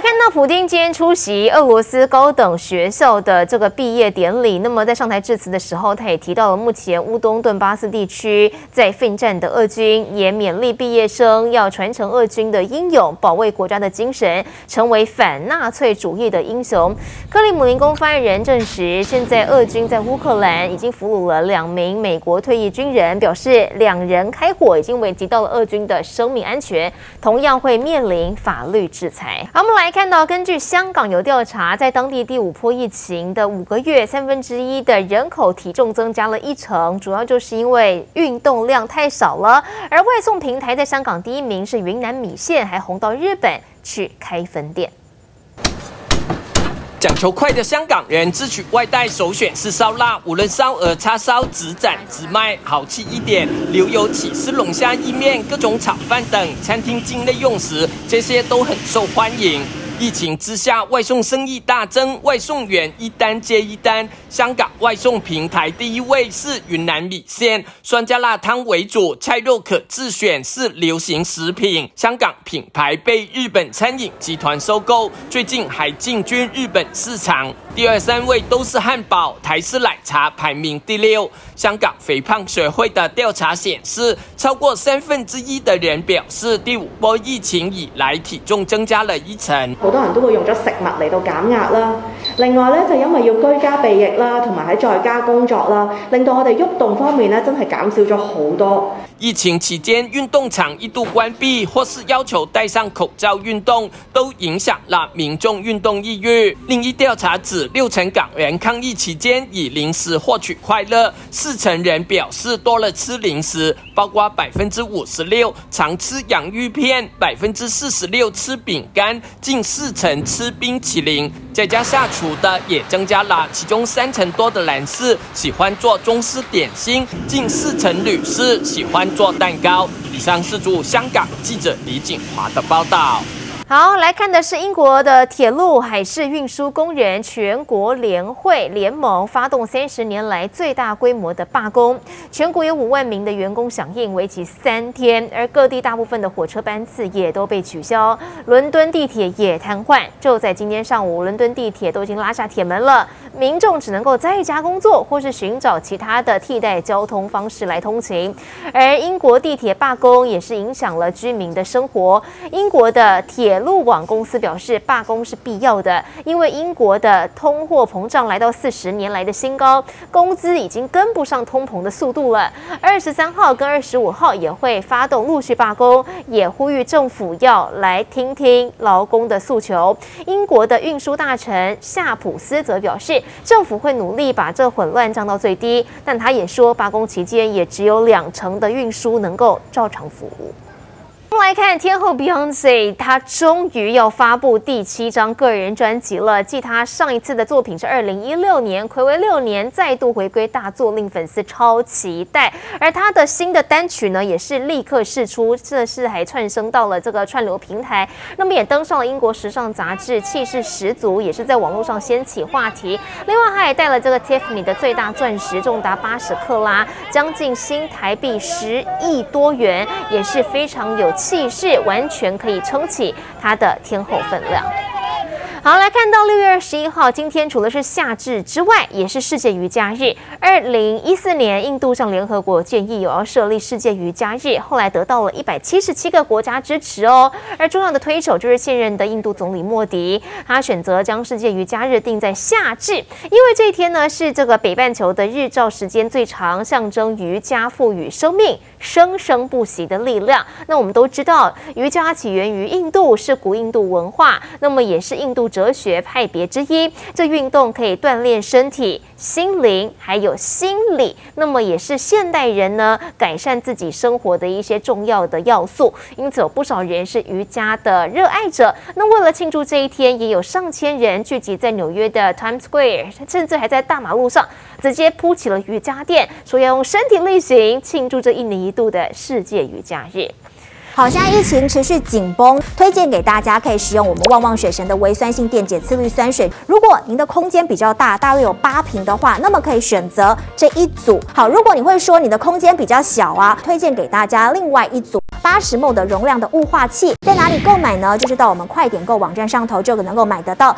看到普京今天出席俄罗斯高等学校的这个毕业典礼，那么在上台致辞的时候，他也提到了目前乌东顿巴斯地区在奋战的俄军，也勉励毕业生要传承俄军的英勇，保卫国家的精神，成为反纳粹主义的英雄。克里姆林宫发言人证实，现在俄军在乌克兰已经俘虏了两名美国退役军人，表示两人开火已经危及到了俄军的生命安全，同样会面临法律制裁。好，我们来。来看到，根据香港有调查，在当地第五波疫情的五个月，三分之一的人口体重增加了一成，主要就是因为运动量太少了。而外送平台在香港第一名是云南米线，还红到日本去开分店。讲求快的香港人，自取外带首选是烧腊，无论烧鹅、叉烧、直斩、直卖，好吃一点。牛油起司龙虾意面、各种炒饭等，餐厅境内用食，这些都很受欢迎。疫情之下，外送生意大增，外送员一单接一单。香港外送平台第一位是云南米线，酸加辣汤为主，菜肉可自选，是流行食品。香港品牌被日本餐饮集团收购，最近还进军日本市场。第二、三位都是汉堡，台式奶茶排名第六。香港肥胖学会的调查显示，超过三分之一的人表示，第五波疫情以来体重增加了一成。好多人都會用咗食物嚟到減壓啦。另外咧，就因為要居家避疫啦，同埋喺在家工作啦，令到我哋喐動方面咧，真係減少咗好多。疫情期间，运动场一度关闭，或是要求戴上口罩运动，都影响了民众运动意欲。另一调查指，六成港人抗疫期间以零食获取快乐，四成人表示多了吃零食，包括百分之五十六常吃洋芋片，百分之四十六吃饼干，近四成吃冰淇淋。在家下厨的也增加了，其中三成多的男士喜欢做中式点心，近四成女士喜欢。做蛋糕。以上是驻香港记者李景华的报道。好，来看的是英国的铁路海事运输工人全国联会联盟发动三十年来最大规模的罢工，全国有五万名的员工响应，为期三天，而各地大部分的火车班次也都被取消，伦敦地铁也瘫痪。就在今天上午，伦敦地铁都已经拉下铁门了，民众只能够在家工作，或是寻找其他的替代交通方式来通勤。而英国地铁罢工也是影响了居民的生活，英国的铁。路网公司表示，罢工是必要的，因为英国的通货膨胀来到四十年来的新高，工资已经跟不上通膨的速度了。二十三号跟二十五号也会发动陆续罢工，也呼吁政府要来听听劳工的诉求。英国的运输大臣夏普斯则表示，政府会努力把这混乱降到最低，但他也说，罢工期间也只有两成的运输能够照常服务。来看天后 Beyonce，她终于要发布第七张个人专辑了。继她上一次的作品是二零一六年，暌违六年再度回归大作，令粉丝超期待。而她的新的单曲呢，也是立刻释出，这是还窜升到了这个串流平台，那么也登上了英国时尚杂志，气势十足，也是在网络上掀起话题。另外，他也带了这个 Tiffany 的最大钻石，重达八十克拉，将近新台币十亿多元，也是非常有。气势完全可以撑起它的天后分量。好，来看到二十一号，今天除了是夏至之外，也是世界瑜伽日。二零一四年，印度向联合国建议有要设立世界瑜伽日，后来得到了一百七十七个国家支持哦。而重要的推手就是现任的印度总理莫迪，他选择将世界瑜伽日定在夏至，因为这一天呢是这个北半球的日照时间最长，象征瑜伽赋予生命生生不息的力量。那我们都知道，瑜伽起源于印度，是古印度文化，那么也是印度。哲学派别之一，这运动可以锻炼身体、心灵还有心理，那么也是现代人呢改善自己生活的一些重要的要素。因此，有不少人是瑜伽的热爱者。那为了庆祝这一天，也有上千人聚集在纽约的 Times Square，甚至还在大马路上直接铺起了瑜伽垫，说要用身体力行庆祝这一年一度的世界瑜伽日。好，现在疫情持续紧绷，推荐给大家可以使用我们旺旺水神的微酸性电解次氯酸水。如果您的空间比较大，大约有八瓶的话，那么可以选择这一组。好，如果你会说你的空间比较小啊，推荐给大家另外一组。八十目的容量的雾化器，在哪里购买呢？就是到我们快点购网站上头就能够买得到。